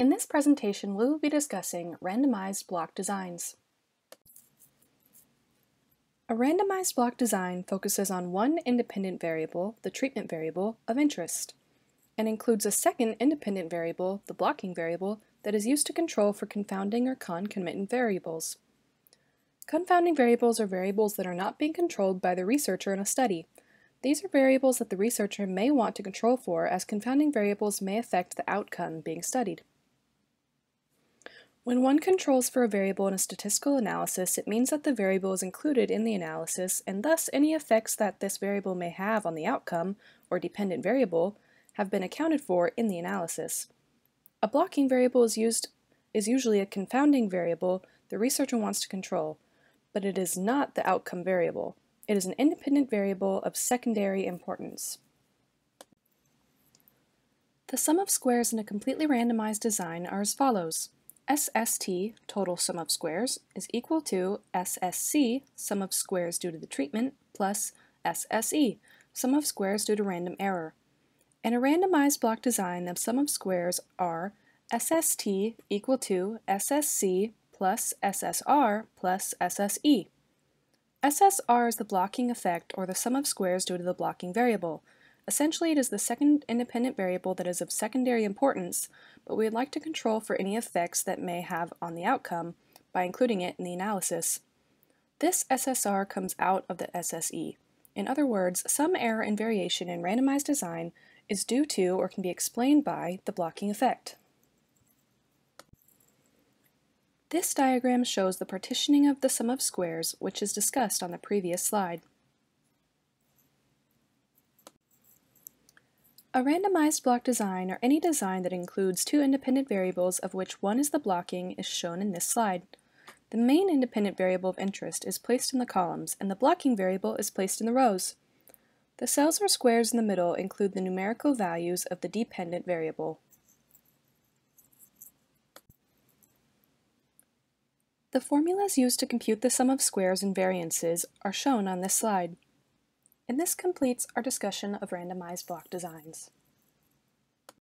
In this presentation, we will be discussing randomized block designs. A randomized block design focuses on one independent variable, the treatment variable, of interest, and includes a second independent variable, the blocking variable, that is used to control for confounding or concomitant variables. Confounding variables are variables that are not being controlled by the researcher in a study. These are variables that the researcher may want to control for as confounding variables may affect the outcome being studied. When one controls for a variable in a statistical analysis, it means that the variable is included in the analysis, and thus any effects that this variable may have on the outcome, or dependent variable, have been accounted for in the analysis. A blocking variable is used is usually a confounding variable the researcher wants to control, but it is not the outcome variable. It is an independent variable of secondary importance. The sum of squares in a completely randomized design are as follows. SST, total sum of squares, is equal to SSC, sum of squares due to the treatment, plus SSE, sum of squares due to random error. In a randomized block design, the sum of squares are SST equal to SSC plus SSR plus SSE. SSR is the blocking effect or the sum of squares due to the blocking variable. Essentially, it is the second independent variable that is of secondary importance, but we would like to control for any effects that may have on the outcome by including it in the analysis. This SSR comes out of the SSE. In other words, some error and variation in randomized design is due to or can be explained by the blocking effect. This diagram shows the partitioning of the sum of squares, which is discussed on the previous slide. A randomized block design, or any design that includes two independent variables of which one is the blocking, is shown in this slide. The main independent variable of interest is placed in the columns, and the blocking variable is placed in the rows. The cells or squares in the middle include the numerical values of the dependent variable. The formulas used to compute the sum of squares and variances are shown on this slide. And this completes our discussion of randomized block designs.